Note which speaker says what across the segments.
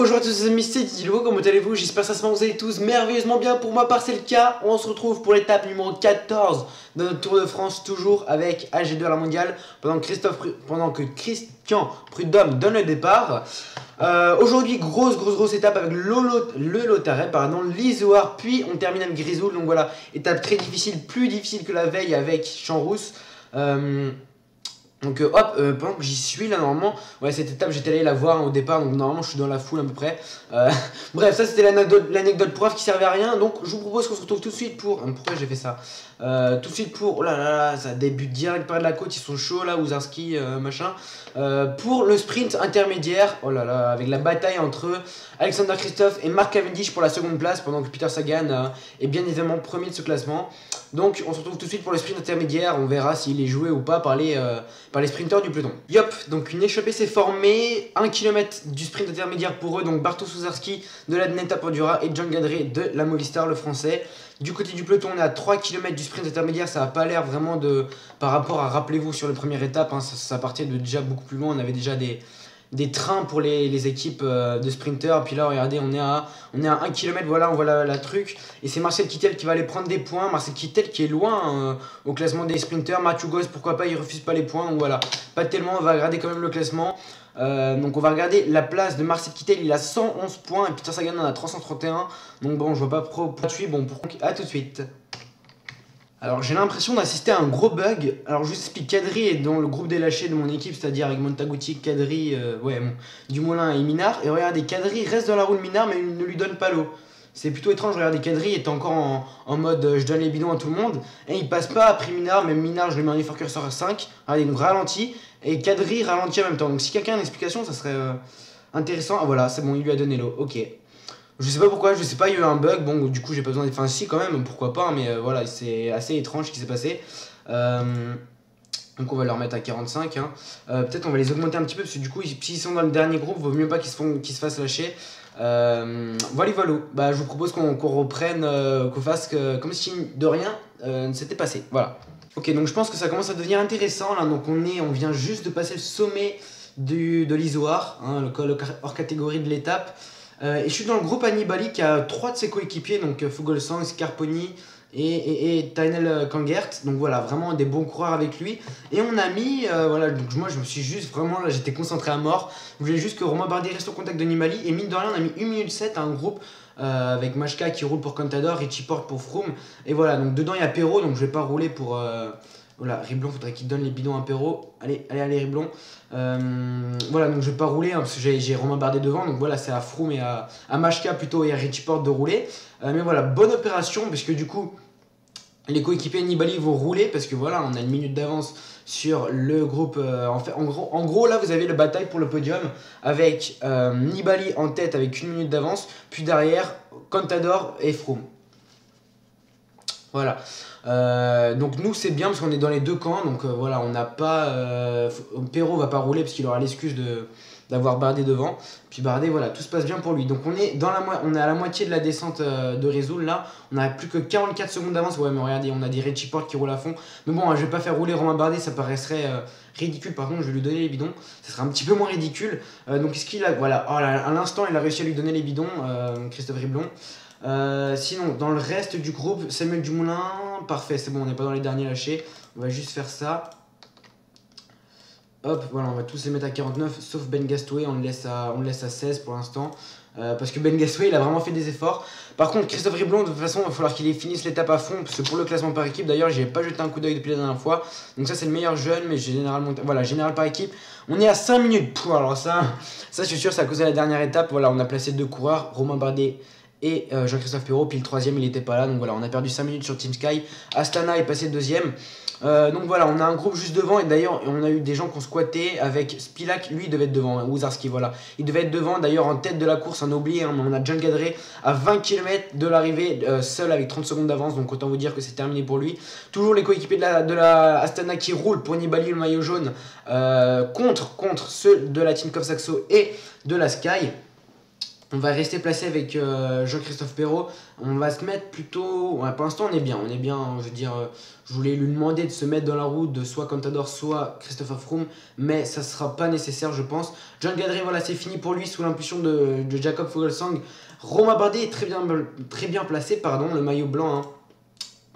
Speaker 1: bonjour à tous c'est Dilo, comment allez-vous? J'espère que ça se passe, vous allez tous merveilleusement bien, pour ma part c'est le cas. On se retrouve pour l'étape numéro 14 de notre Tour de France, toujours avec AG2 à la mondiale, pendant que, Christophe, pendant que Christian Prudhomme donne le départ. Euh, aujourd'hui, grosse, grosse, grosse étape avec le, le Lotaret, pardon, l'Isoar, puis on termine avec Grisoul. Donc voilà, étape très difficile, plus difficile que la veille avec Champs-Rousse. Euh, donc euh, hop, euh, pendant que j'y suis là normalement, ouais cette étape j'étais allé la voir au départ, donc normalement je suis dans la foule à peu près. Euh, bref, ça c'était l'anecdote preuve qui servait à rien, donc je vous propose qu'on se retrouve tout de suite pour... Pourquoi j'ai fait ça? Tout de suite pour... Oh là là là, ça débute direct par de la côte, ils sont chauds là, Ouzarski, machin. pour le sprint intermédiaire, oh là là, avec la bataille entre Alexander Christophe et Mark Cavendish pour la seconde place, pendant que Peter Sagan est bien évidemment premier de ce classement. Donc on se retrouve tout de suite pour le sprint intermédiaire, on verra s'il est joué ou pas par les, par les sprinteurs du peloton. Yop, donc une échappée s'est formée, 1 km du sprint intermédiaire pour eux, donc Bartosz Souzarski de la Neta Pordura et John Gadré de la Movistar, le français. Du côté du peloton, on est à 3 km du sprint intermédiaire, ça n'a pas l'air vraiment de... Par rapport à, rappelez-vous, sur la première étape, hein, ça, ça partait de déjà beaucoup plus loin, on avait déjà des des trains pour les, équipes euh, de sprinters. Puis là, regardez, on est à, on est à 1 km, voilà, on voit la, truc. Et c'est Marcel Kittel qui va aller prendre des points. Marcel Kittel qui est loin euh, au classement des sprinters. Mathieu Goss, pourquoi pas, il refuse pas les points. Donc voilà, pas tellement, on va regarder quand même le classement. Euh, donc on va regarder la place de Marcel Kittel, il a 111 points et Peter Sagan en a 331. Donc bon, je vois pas poursuivre. Bon, à tout de suite. Alors j'ai l'impression d'assister à un gros bug. Alors je vous explique, Kadri est dans le groupe des lâchés de mon équipe, c'est-à-dire avec Montaguti, Kadri, euh, ouais, Dumoulin et Minard. Et regardez, Kadri reste dans la roue de Minard mais il ne lui donne pas l'eau. C'est plutôt étrange, regardez, Kadri est encore en, mode euh, je donne les bidons à tout le monde. Et il passe pas après Minard, même Minard je lui mets un effort curseur à 5. Regardez, donc ralenti. Et Kadri ralentit en même temps. Donc si quelqu'un a une explication, ça serait euh, intéressant. Ah voilà, c'est bon, il lui a donné l'eau, ok. Je sais pas pourquoi, je sais pas, il y a eu un bug, bon du coup j'ai pas besoin d'être... Enfin si quand même, pourquoi pas, mais euh, voilà, c'est assez étrange ce qui s'est passé. Euh, donc on va leur mettre à 45. Hein. Euh, peut-être on va les augmenter un petit peu, parce que du coup, s'ils sont dans le dernier groupe, vaut mieux pas qu'ils se, se fassent lâcher. voilà, voilà. Bah, je vous propose qu'on reprenne, qu'on fasse comme si de rien ne s'était passé. Voilà. Ok, donc je pense que ça commence à devenir intéressant là. Donc on, est, on vient juste de passer le sommet de l'Isoar, hein, hors catégorie de l'étape. Euh, et je suis dans le groupe Annibali qui a trois de ses coéquipiers, donc euh, Fuglsang, Scarponi et, et, Tynel Kangert. Donc voilà, vraiment des bons coureurs avec lui. Et on a mis, euh, voilà, donc moi je me suis juste vraiment, là j'étais concentré à mort. Je voulais juste que Romain Bardet reste au contact de Nibali. Et mine de rien, on a mis 1 minute 7 à un groupe avec Mashka qui roule pour Contador, Richie Porte pour Froome. Et voilà, donc dedans il y a Perrault, donc je vais pas rouler pour. Voilà, Riblon, faudrait qu'il donne les bidons à Perrault. Allez, allez, allez, Riblon. Euh, voilà, donc je vais pas rouler hein, parce que j'ai Romain Bardet devant. Donc voilà, c'est à Froome et à, Machka plutôt et à Richie Porte de rouler. Euh, mais voilà, bonne opération puisque du coup, les coéquipiers Nibali vont rouler parce que voilà, on a une minute d'avance sur le groupe. Euh, en, gros, en gros, là, vous avez la bataille pour le podium avec Nibali en tête avec une minute d'avance. Puis derrière, Contador et Froome. Voilà. Euh, donc nous c'est bien parce qu'on est dans les deux camps. Donc euh, voilà, on n'a pas... Euh, Perrault va pas rouler parce qu'il aura l'excuse d'avoir Bardet devant. Puis Bardet, voilà, tout se passe bien pour lui. Donc on est, dans la on est à la moitié de la descente de Résoul là. On a plus que 44 secondes d'avance. Ouais, mais regardez, on a des Richie qui roulent à fond. Mais bon, hein, je vais pas faire rouler Romain Bardet, ça paraîtrait ridicule. Par contre, je vais lui donner les bidons. Ça sera un petit peu moins ridicule. donc est-ce qu'il a. Voilà, oh, à l'instant, il a réussi à lui donner les bidons, Christophe Riblon. Euh, sinon, dans le reste du groupe, Samuel Dumoulin, parfait, c'est bon, on n'est pas dans les derniers lâchés. On va juste faire ça. Hop, voilà, on va tous les mettre à 49, sauf Ben Gastoué, on le laisse à, on laisse à 16 pour l'instant. Euh, parce que Ben Gastoué, il a vraiment fait des efforts. Par contre, Christophe Riblon, de toute façon, il va falloir qu'il finisse l'étape à fond. Parce que pour le classement par équipe, d'ailleurs, j'ai pas jeté un coup d'œil depuis la dernière fois. Donc ça, c'est le meilleur jeune, mais généralement, voilà, général par équipe. On est à 5 minutes. alors ça, ça, je suis sûr, c'est à cause la dernière étape. Voilà, on a placé deux coureurs, Romain Bardet et euh, Jean-Christophe Perrault. Puis le troisième, il n'était pas là. Donc voilà, on a perdu 5 minutes sur Team Sky. Astana est passé deuxième. Euh, donc voilà, on a un groupe juste devant et d'ailleurs on a eu des gens qui ont squatté avec Spilak, lui il devait être devant, hein, Ouzarski voilà. Il devait être devant d'ailleurs en tête de la course, on a oublié, hein, on a John Gadré à 20 km de l'arrivée, euh, seul avec 30 secondes d'avance, donc autant vous dire que c'est terminé pour lui. Toujours les coéquipiers de la, Astana qui roulent pour Nibali le maillot jaune contre, contre ceux de la Team Saxo et de la Sky. On va rester placé avec euh, Jean-Christophe Perrault. On va se mettre plutôt. pour l'instant, on est bien. On est bien. Je veux dire, euh, je voulais lui demander de se mettre dans la route de soit Contador, soit Christophe Froome. Mais ça ne sera pas nécessaire, je pense. John Gadry, voilà, c'est fini pour lui sous l'impulsion de, Jacob Fogelsang. Romain Bardet est très bien, placé, pardon, le maillot blanc. Hein,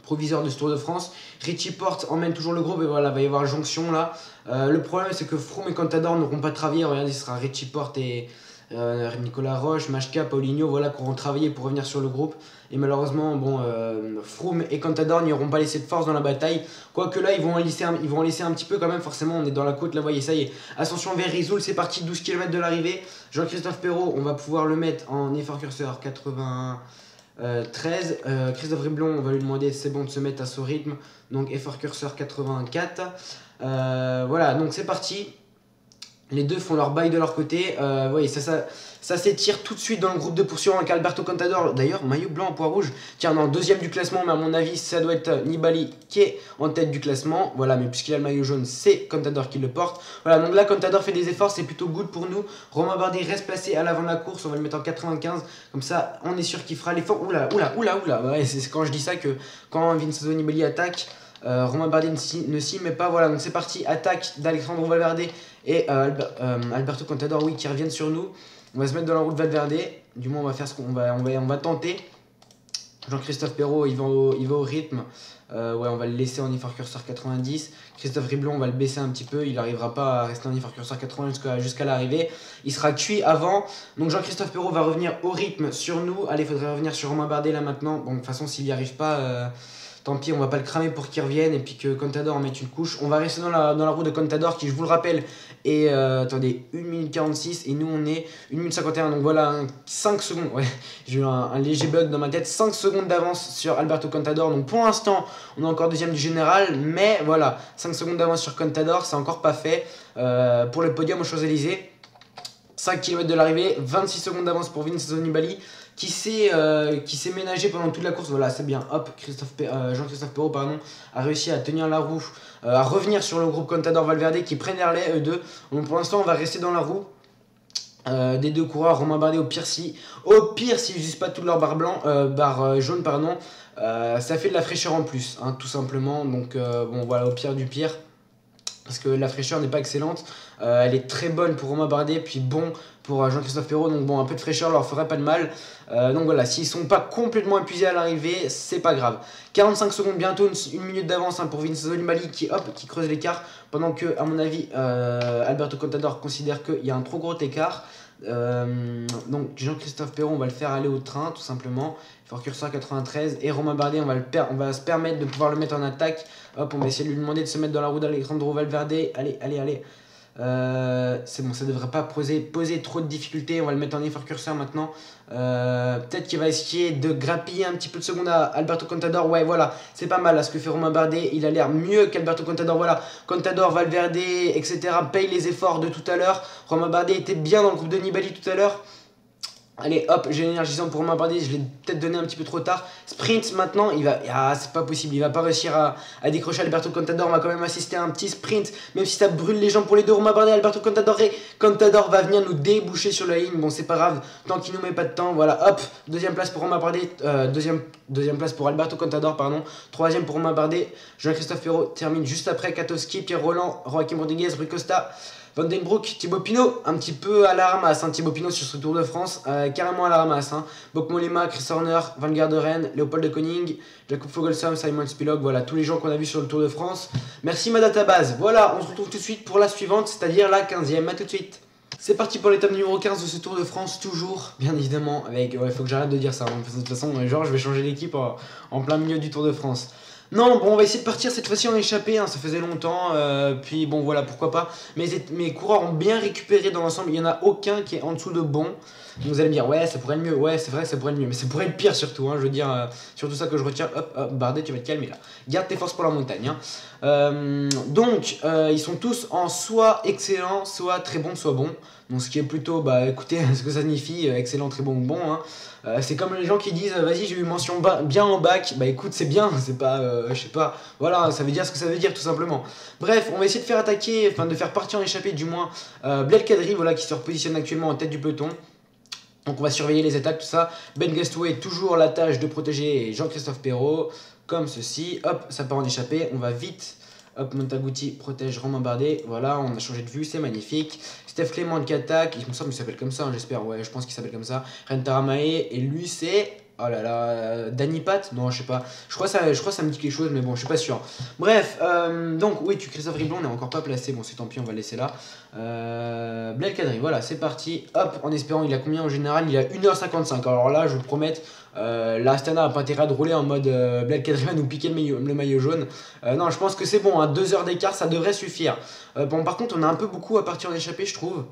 Speaker 1: proviseur de ce Tour de France. Richie Porte emmène toujours le groupe et voilà, il va y avoir jonction là. Euh, le problème c'est que Froome et Contador n'auront pas travaillé. Regardez, ce sera Richie Porte et, euh, Nicolas Roche, Machka, Paulinho, voilà, qui auront travaillé pour revenir sur le groupe. Et malheureusement, bon, euh, Froome et Contador n'y auront pas laissé de force dans la bataille. Quoique là, ils vont, en laisser un, ils vont laisser un petit peu quand même, forcément, on est dans la côte, là, voyez, ça y est. Ascension vers Rizoul, c'est parti, 12 km de l'arrivée. Jean-Christophe Perrault, on va pouvoir le mettre en effort curseur 80. 13. Christophe Riblon, on va lui demander c'est bon de se mettre à ce rythme. Donc effort curseur 84. Euh, voilà, donc c'est parti. Les deux font leur bail de leur côté. Euh, voyez, ça, ça, ça s'étire tout de suite dans le groupe de poursuivants avec Alberto Contador. D'ailleurs, maillot blanc en poids rouge. Tiens, non, deuxième du classement, mais à mon avis, ça doit être Nibali qui est en tête du classement. Voilà, mais puisqu'il a le maillot jaune, c'est Contador qui le porte. Voilà, donc là, Contador fait des efforts, c'est plutôt good pour nous. Romain Bardet reste placé à l'avant de la course, on va le mettre en 95. Comme ça, on est sûr qu'il fera l'effort. Oula, oula, oula, oula. C'est quand je dis ça que quand Vincenzo Nibali attaque. Euh, Romain Bardet ne s'y met pas. Voilà, donc c'est parti. Attaque d'Alexandre Valverde et euh, euh, Alberto Contador, oui, qui reviennent sur nous. On va se mettre dans la route Valverde. Du moins, on va faire ce qu'on va, on on va tenter. Jean-Christophe Perrault, il va au, va au rythme. ouais, on va le laisser en effort curseur 90. Christophe Riblon, on va le baisser un petit peu. Il n'arrivera pas à rester en effort curseur 80 jusqu'à l'arrivée. Il sera cuit avant. Donc Jean-Christophe Perrault va revenir au rythme sur nous. Allez, faudrait revenir sur Romain Bardet là maintenant. Bon, de toute façon, s'il n'y arrive pas, tant pis, on va pas le cramer pour qu'il revienne et puis que Contador en mette une couche. On va rester dans la, dans roue de Contador qui, je vous le rappelle, est, euh, attendez, 1 minute 46 et nous on est 1 minute 51. Donc voilà, 5 secondes, ouais, j'ai eu un, léger bug dans ma tête, 5 secondes d'avance sur Alberto Contador. Donc pour l'instant, on est encore deuxième du général, mais voilà, 5 secondes d'avance sur Contador, c'est encore pas fait. Euh, pour le podium aux Champs-Élysées, 5 km de l'arrivée, 26 secondes d'avance pour Vincenzo Nibali qui s'est euh, ménagé pendant toute la course. Voilà, c'est bien. Hop, euh, Jean-Christophe Perrault pardon, a réussi à tenir la roue, euh, à revenir sur le groupe Contador Valverde qui prennent eux deux. Donc pour l'instant, on va rester dans la roue. des deux coureurs, Romain Bardet au pire si, au pire s'ils n'utilisent pas toute leur barre blanc, barre jaune pardon, ça fait de la fraîcheur en plus, hein, tout simplement. Donc bon voilà, au pire du pire, parce que la fraîcheur n'est pas excellente. elle est très bonne pour Romain Bardet, puis bon pour Jean-Christophe Perrault. Donc bon, un peu de fraîcheur leur ferait pas de mal. Euh, donc voilà, s'ils sont pas complètement épuisés à l'arrivée, c'est pas grave. 45 secondes bientôt, une, minute d'avance hein, pour Vincenzo Nibali qui, hop, qui creuse l'écart. Pendant que, à mon avis, euh, Alberto Contador considère qu'il y a un trop gros écart. Euh, donc Jean-Christophe Perrault, on va le faire aller au train tout simplement. Fort Curseur 93 et Romain Bardet, on va, le on va se permettre de pouvoir le mettre en attaque. Hop, on va essayer de lui demander de se mettre dans la roue d'Alejandro Valverde. Allez, allez, allez. Euh, c'est bon, ça devrait pas poser, poser trop de difficultés. On va le mettre en effort curseur maintenant. Euh, peut-être qu'il va essayer de grappiller un petit peu de seconde à Alberto Contador. Ouais, voilà, c'est pas mal. à ce que fait Romain Bardet, il a l'air mieux qu'Alberto Contador. Voilà, Contador, Valverde, etc. paye les efforts de tout à l'heure. Romain Bardet était bien dans le groupe de Nibali tout à l'heure. Allez, hop, j'ai l'énergisant pour m'aborder, je l'ai peut-être donné un petit peu trop tard. Sprint maintenant, il va. Ah, c'est pas possible, il va pas réussir à, décrocher Alberto Contador. On va quand même assister à un petit sprint, même si ça brûle les jambes pour les deux. Bardet, Alberto Contador et Contador va venir nous déboucher sur la ligne. Bon, c'est pas grave, tant qu'il nous met pas de temps. Voilà, hop, deuxième place pour Romain euh, deuxième, deuxième place pour Alberto Contador, pardon. Troisième pour Romain Bardet. Jean-Christophe Ferro termine juste après Katowski, Pierre Roland, Joaquim Rodriguez, Rui Costa. Van Den Thibaut Pinot, un petit peu à la ramasse, hein, Thibaut Pinot sur ce Tour de France, euh, carrément à la ramasse. Hein. Chris Horner, Van Garderen, Léopold de Koning, Jacob Fogelsam, Simon Spilog, voilà tous les gens qu'on a vus sur le Tour de France. Merci ma database. Voilà, on se retrouve tout de suite pour la suivante, c'est-à-dire la 15e. A tout de suite. C'est parti pour l'étape numéro 15 de ce Tour de France, toujours, bien évidemment, avec... Ouais, faut que j'arrête de dire ça, hein, de toute façon, genre, je vais changer l'équipe en plein milieu du Tour de France. Non, bon, on va essayer de partir cette fois-ci en échappé, hein, ça faisait longtemps, euh, puis bon, voilà, pourquoi pas. Mais mes coureurs ont bien récupéré dans l'ensemble, il n'y en a aucun qui est en dessous de bon. Vous allez me dire, ouais, ça pourrait être mieux, ouais, c'est vrai, ça pourrait être mieux, mais ça pourrait être pire surtout, hein, je veux dire, euh, surtout ça que je retiens, hop, hop, Bardet, tu vas te calmer là. Garde tes forces pour la montagne. Hein. Euh, donc, ils sont tous en soit excellent, soit très bon, soit bon. Donc, ce qui est plutôt, bah écoutez, ce que ça signifie, excellent, très bon bon. Hein. Euh, c'est comme les gens qui disent vas-y j'ai eu mention bien en bac, bah écoute c'est bien, c'est pas, euh, je sais pas, voilà ça veut dire ce que ça veut dire tout simplement. Bref, on va essayer de faire attaquer, enfin de faire partir en échappée du moins euh, Kadri voilà qui se repositionne actuellement en tête du peloton. Donc on va surveiller les attaques, tout ça. Ben Gastouet, toujours la tâche de protéger Jean-Christophe Perrault, comme ceci. Hop, ça part en échappée, on va vite. Hop, Montaguti protège Romain Bardet. Voilà, on a changé de vue, c'est magnifique. Steph Clément qui attaque, il me semble qu'il s'appelle comme ça, hein, j'espère. Ouais, je pense qu'il s'appelle comme ça. Rentaramae, et lui c'est Oh là là, Danny Pat Non, je sais pas. Je crois, ça, je crois que ça me dit quelque chose, mais bon, je suis pas sûr. Bref, euh, donc, oui, tu Christophe Riblon n'est encore pas placé. Bon, c'est tant pis, on va laisser là. Euh, Kadri, voilà, c'est parti. Hop, en espérant, il a combien en général? Il a 1h55. Alors là, je vous promets, euh, l'Astana a pas intérêt de rouler en mode euh, Blel Kadri va nous piquer le maillot, jaune. Euh, non, je pense que c'est bon, à hein, 2 heures d'écart, ça devrait suffire. bon, par contre, on a un peu beaucoup à partir d'échapper, je trouve.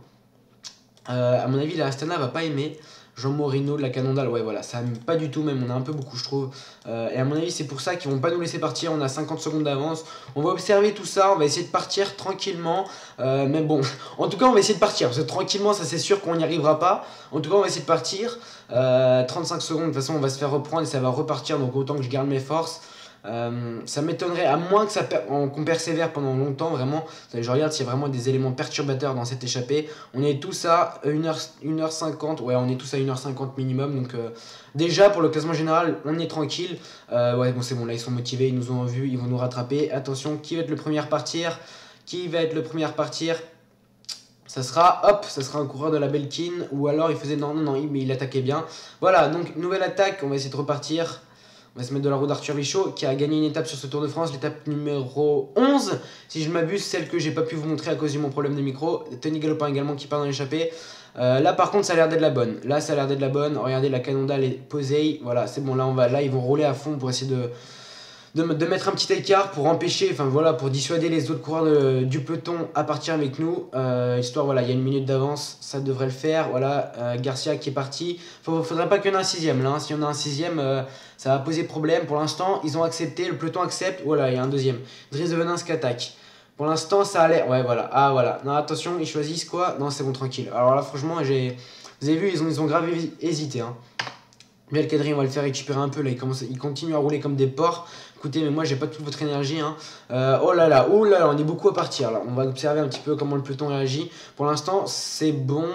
Speaker 1: à mon avis, la Astana va pas aimer. Jean Morino de la Canondale, ouais voilà, ça pas du tout même, on a un peu beaucoup je trouve. Euh, et à mon avis c'est pour ça qu'ils vont pas nous laisser partir, on a 50 secondes d'avance. On va observer tout ça, on va essayer de partir tranquillement. Euh, mais bon, en tout cas on va essayer de partir, parce que tranquillement ça c'est sûr qu'on n'y arrivera pas. En tout cas on va essayer de partir. 35 euh, secondes, de toute façon on va se faire reprendre et ça va repartir, donc autant que je garde mes forces. Euh, ça m'étonnerait, à moins que ça qu'on persévère pendant longtemps, vraiment. Je regarde s'il y a vraiment des éléments perturbateurs dans cette échappée. On est tous à 1h, 1h50, ouais, on est tous à 1h50 minimum. Donc, euh, déjà pour le classement général, on est tranquille. Euh, ouais, bon, c'est bon, là ils sont motivés, ils nous ont vus, ils vont nous rattraper. Attention, qui va être le premier à partir Qui va être le premier à partir ça sera, hop, ça sera un coureur de la Belkin, ou alors il faisait, non, non, non, mais il attaquait bien. Voilà, donc nouvelle attaque, on va essayer de repartir. On va se mettre de la roue d'Arthur Michaud qui a gagné une étape sur ce Tour de France, l'étape numéro 11. Si je m'abuse, celle que j'ai pas pu vous montrer à cause de mon problème de micro. Tony Galopin également qui part dans l'échappée. Euh, là par contre ça a l'air d'être la bonne. Là ça a l'air d'être la bonne. Regardez la Canondale est posée. Voilà c'est bon là on va là ils vont rouler à fond pour essayer de, de, mettre un petit écart pour empêcher, enfin voilà, pour dissuader les autres coureurs du peloton à partir avec nous. Euh, histoire, voilà, il y a une minute d'avance, ça devrait le faire. Voilà, euh, Garcia qui est parti. Il faudrait pas qu'il y en ait un sixième là. Hein. Si on a un sixième, euh, ça va poser problème. Pour l'instant, ils ont accepté, le peloton accepte. Voilà, il y a un deuxième. Dries de Venance qui attaque. Pour l'instant, ça allait. Ouais, voilà. Ah, voilà. Non, attention, ils choisissent quoi? Non, c'est bon, tranquille. Alors là, franchement, j'ai. Vous avez vu, ils ont, ils ont grave hésité. Hein. Mais le on va le faire récupérer un peu. Là, il, commence, il continue à rouler comme des porcs. Écoutez, mais moi, j'ai pas toute votre énergie. Hein. Euh, oh là là, oh là là, on est beaucoup à partir. Là. On va observer un petit peu comment le peloton réagit. Pour l'instant, c'est bon.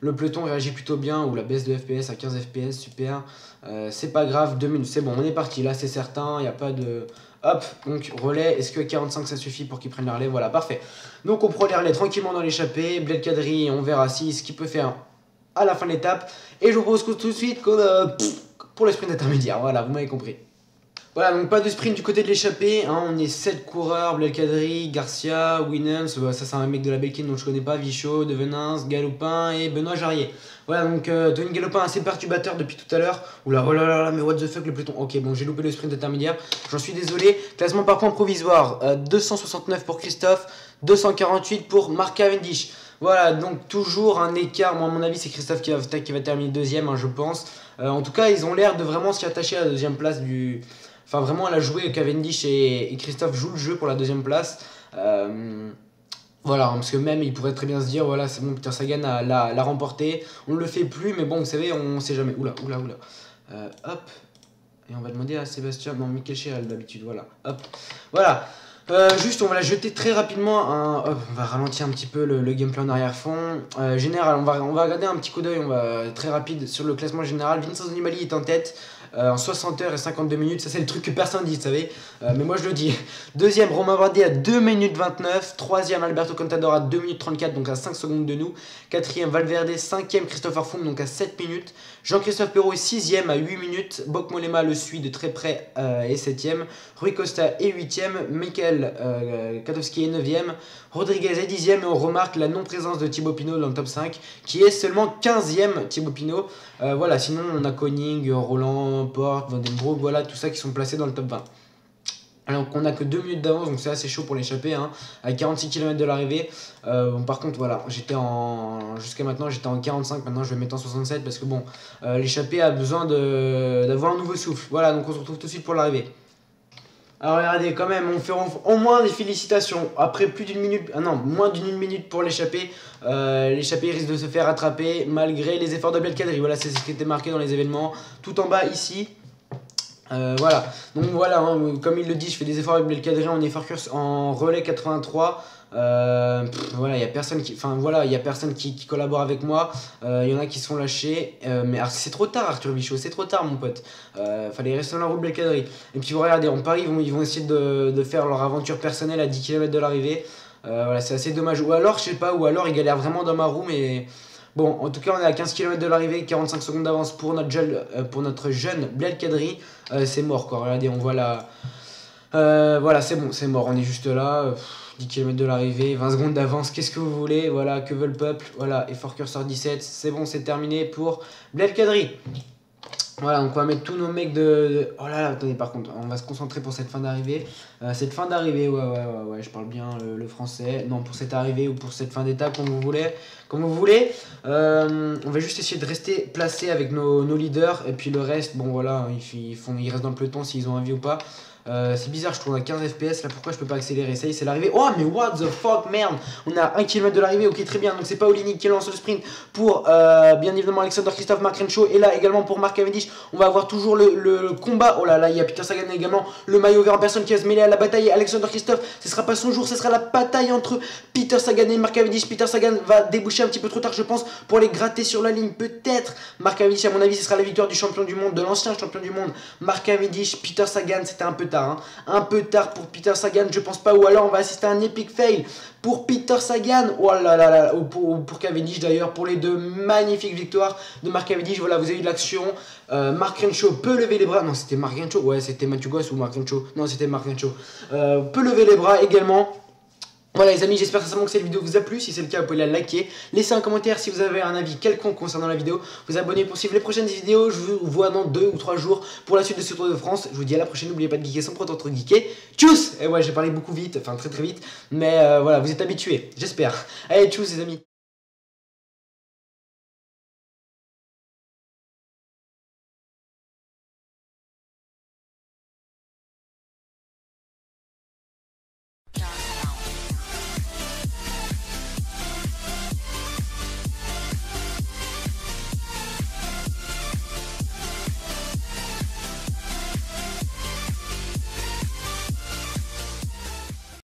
Speaker 1: Le peloton réagit plutôt bien. Ou la baisse de FPS à 15 FPS, super. Euh, c'est pas grave, 2 minutes, c'est bon, on est parti. Là, c'est certain, il n'y a pas de. Hop, donc relais, est-ce que 45 ça suffit pour qu'ils prennent le relais? Voilà, parfait. Donc on prend les relais tranquillement dans l'échappée, Bled Cadry, on verra si ce qu'il peut faire à la fin de l'étape. Et je vous propose tout de suite qu'on pour le sprint intermédiaire. Voilà, vous m'avez compris. Voilà, donc pas de sprint du côté de l'échappée. Hein, on est 7 coureurs Blelkadri, Garcia, Winans, ça c'est un mec de la Belkin dont je connais pas, Vichot, Devenins, Galopin et Benoît Jarrier. Voilà, donc euh, Tony Galopin assez perturbateur depuis tout à l'heure. Oula, oh là, mais what the fuck le peloton. Ok, bon, j'ai loupé le sprint intermédiaire, j'en suis désolé. Classement par points provisoire, 269 euh, pour Christophe, 248 pour Mark Cavendish. Voilà, donc toujours un écart. Moi, à mon avis, c'est Christophe qui va, qui va terminer deuxième, hein, je pense. Euh, en tout cas, ils ont l'air de vraiment s'y attacher à la deuxième place du. Enfin, vraiment, elle a joué. Cavendish et, Christophe jouent le jeu pour la deuxième place. Euh, voilà, hein, parce que même il pourrait très bien se dire voilà, c'est bon, Peter Sagan l'a remporté. On ne le fait plus, mais bon, vous savez, on sait jamais. Oula, oula, oula. Euh, hop. Et on va demander à Sébastien, non, Michael Chérel d'habitude, voilà. Hop. Voilà. Euh, juste, on va la jeter très rapidement. on va ralentir un petit peu le, gameplay en arrière-fond. Général, on va, on va regarder un petit coup d'œil, on va très rapide sur le classement général. Vincent Nibali est en tête. Euh, en 60 heures et 52 minutes. Ça, c'est le truc que personne dit, vous savez. Euh, mais moi, je le dis. Deuxième, Romain Bardet à 2 minutes 29. Troisième, Alberto Contador à 2 minutes 34, donc à 5 secondes de nous. Quatrième, Valverde. Cinquième, Christopher Froome, donc à 7 minutes. Jean-Christophe Perrault est sixième à 8 minutes. Bok Molema le suit de très près euh, et septième. Rui Costa est huitième. Michael Katowski est neuvième. Rodriguez est dixième et on remarque la non-présence de Thibaut Pinot dans le top 5 qui est seulement 15e Thibaut Pinot. voilà, sinon on a Koning, Roland, Porte, Vandenbroek, voilà, tout ça qui sont placés dans le top 20. Alors qu'on a que 2 minutes d'avance, donc c'est assez chaud pour l'échapper, hein, à 46 km de l'arrivée. Euh, par contre, voilà, j'étais en. Jusqu'à maintenant, j'étais en 45, maintenant je vais mettre en 67 parce que bon, euh, l'échappée a besoin d'avoir un nouveau souffle. Voilà, donc on se retrouve tout de suite pour l'arrivée. Alors regardez, quand même, on fait au moins des félicitations. Après plus d'une minute, ah non, moins d'une minute pour l'échapper. Euh, l'échappée risque de se faire attraper malgré les efforts de Belkadri. Voilà, c'est ce qui était marqué dans les événements. Tout en bas ici, Euh, voilà, donc voilà, hein, comme il le dit, je fais des efforts avec Belkadri en effort en relais 83. Euh, voilà, il y a personne qui, enfin voilà, il y a personne qui, qui collabore avec moi. Euh, il y en a qui sont lâchés, mais c'est trop tard, Arthur Bichot, c'est trop tard, mon pote. fallait rester dans la roue Belkadri. Et puis regardez, en Paris, ils vont, ils vont essayer de, de, faire leur aventure personnelle à 10 km de l'arrivée. voilà, c'est assez dommage. Ou alors, je sais pas, ou alors ils galèrent vraiment dans ma roue, mais Bon, en tout cas, on est à 15 km de l'arrivée, 45 secondes d'avance pour, notre jeune, euh, pour notre jeune. Euh, c'est mort, quoi. Regardez, on voit la. Euh, voilà, c'est bon, c'est mort. On est juste là. 10 km de l'arrivée, 20 secondes d'avance. Qu'est-ce que vous voulez Voilà, que veut le peuple Voilà, effort curseur 17. C'est bon, c'est terminé pour Bled Kadri. Voilà, donc on va mettre tous nos mecs de... Oh là là, attendez, par contre, on va se concentrer pour cette fin d'arrivée. Euh, cette fin d'arrivée, ouais, ouais, ouais, ouais, je parle bien le, français. Non, pour cette arrivée ou pour cette fin d'étape, comme vous voulez. Comme vous voulez. Euh, on va juste essayer de rester placé avec nos, nos, leaders. Et puis le reste, bon voilà, ils, font, ils restent dans le peloton s'ils ont envie ou pas. Euh, c'est bizarre, je tourne à 15 fps là. Pourquoi je peux pas accélérer Ça? Y est, c'est l'arrivée. Oh, mais what the fuck, merde On a 1 km de l'arrivée, ok, très bien. Donc c'est pas Olinik qui lance le sprint pour euh, bien évidemment Alexander Christophe, Mark Renshaw. Et là également pour Mark Cavendish, on va avoir toujours le, combat. Oh là là, il y a Peter Sagan également, le maillot vert en personne qui va se mêler à la bataille. Alexander Christophe, ce sera pas son jour, ce sera la bataille entre Peter Sagan et Mark Cavendish. Peter Sagan va déboucher un petit peu trop tard, je pense, pour les gratter sur la ligne. Peut-être Mark Cavendish, à mon avis, ce sera la victoire du champion du monde, de l'ancien champion du monde. Mark Cavendish, Peter Sagan, c'était un peu Hein. Un peu tard pour Peter Sagan, je pense pas. Ou alors on va assister à un epic fail pour Peter Sagan. Oh là là ou pour, pour Cavendish d'ailleurs, pour les deux magnifiques victoires de Mark Cavendish. Voilà, vous avez eu de l'action. Euh, Mark Renshaw peut lever les bras. Non, c'était Mark Renshaw. Ouais, c'était Matthew Goss ou Mark Renshaw. Non, c'était Mark Renshaw. Euh, peut lever les bras également. Voilà les amis, j'espère sincèrement que cette vidéo vous a plu. Si c'est le cas, vous pouvez la liker. Laissez un commentaire si vous avez un avis quelconque concernant la vidéo. Vous abonnez pour suivre les prochaines vidéos. Je vous vois dans deux ou trois jours pour la suite de ce Tour de France. Je vous dis à la prochaine. N'oubliez pas de geeker sans trop entre geeker. Tchuss Et ouais, j'ai parlé beaucoup vite, enfin très très vite. Mais euh, voilà, vous êtes habitués, j'espère. Allez, tchuss les amis.